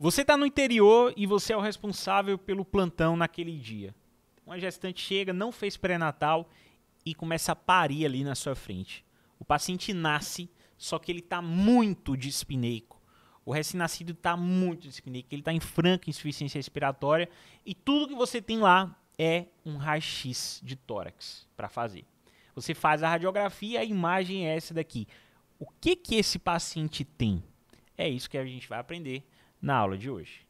Você está no interior e você é o responsável pelo plantão naquele dia. Uma gestante chega, não fez pré-natal e começa a parir ali na sua frente. O paciente nasce, só que ele está muito dispineico. O recém-nascido está muito dispineico, ele está em franca insuficiência respiratória e tudo que você tem lá é um raio-x de tórax para fazer. Você faz a radiografia, a imagem é essa daqui. O que que esse paciente tem? É isso que a gente vai aprender na aula de hoje.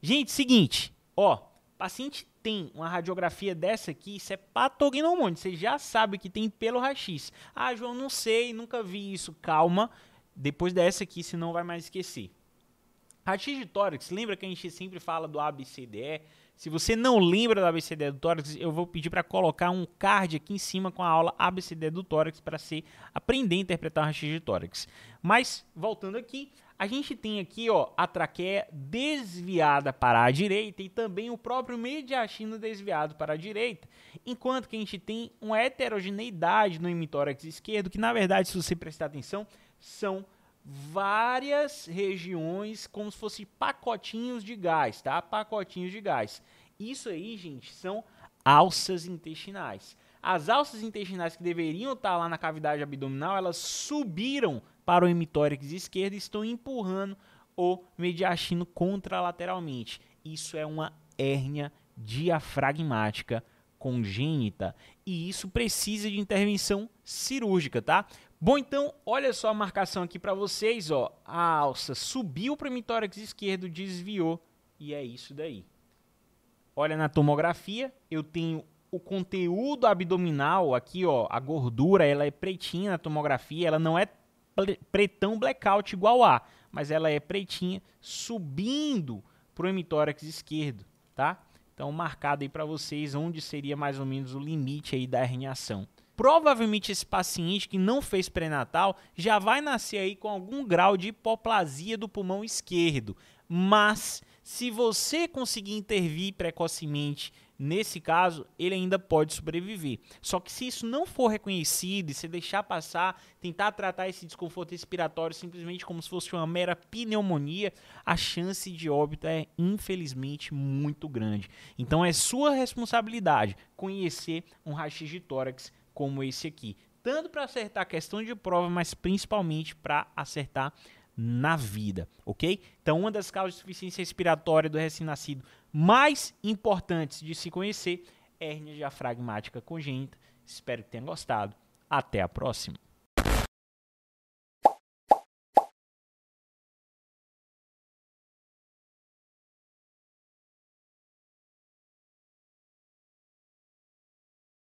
Gente, seguinte, ó, paciente tem uma radiografia dessa aqui, isso é patognomônio, você já sabe que tem pelo raio-x. Ah, João, não sei, nunca vi isso. Calma, depois dessa aqui, você não vai mais esquecer. Raio-x de tórax, lembra que a gente sempre fala do ABCDE? Se você não lembra do ABCD do tórax, eu vou pedir para colocar um card aqui em cima com a aula ABCD do tórax para você aprender a interpretar o de tórax. Mas, voltando aqui, a gente tem aqui ó, a traqueia desviada para a direita e também o próprio mediastino desviado para a direita, enquanto que a gente tem uma heterogeneidade no hemitórax esquerdo, que na verdade, se você prestar atenção, são várias regiões como se fossem pacotinhos de gás, tá? Pacotinhos de gás. Isso aí, gente, são alças intestinais. As alças intestinais que deveriam estar lá na cavidade abdominal, elas subiram para o hemitórax esquerdo e estão empurrando o mediastino contralateralmente. Isso é uma hérnia diafragmática congênita e isso precisa de intervenção cirúrgica, tá? Bom, então, olha só a marcação aqui para vocês, ó. A alça subiu para o hemitórax esquerdo, desviou e é isso daí. Olha na tomografia, eu tenho o conteúdo abdominal aqui, ó, a gordura, ela é pretinha na tomografia, ela não é pretão blackout igual a, mas ela é pretinha subindo para o hemitórax esquerdo, tá? Então, marcado aí para vocês onde seria mais ou menos o limite aí da herniação. Provavelmente esse paciente que não fez pré-natal já vai nascer aí com algum grau de hipoplasia do pulmão esquerdo. Mas se você conseguir intervir precocemente nesse caso, ele ainda pode sobreviver. Só que se isso não for reconhecido e se deixar passar, tentar tratar esse desconforto respiratório simplesmente como se fosse uma mera pneumonia, a chance de óbito é infelizmente muito grande. Então é sua responsabilidade conhecer um raio de tórax como esse aqui. Tanto para acertar a questão de prova, mas principalmente para acertar na vida, ok? Então, uma das causas de insuficiência respiratória do recém-nascido mais importantes de se conhecer é hérnia diafragmática congênita. Espero que tenha gostado. Até a próxima.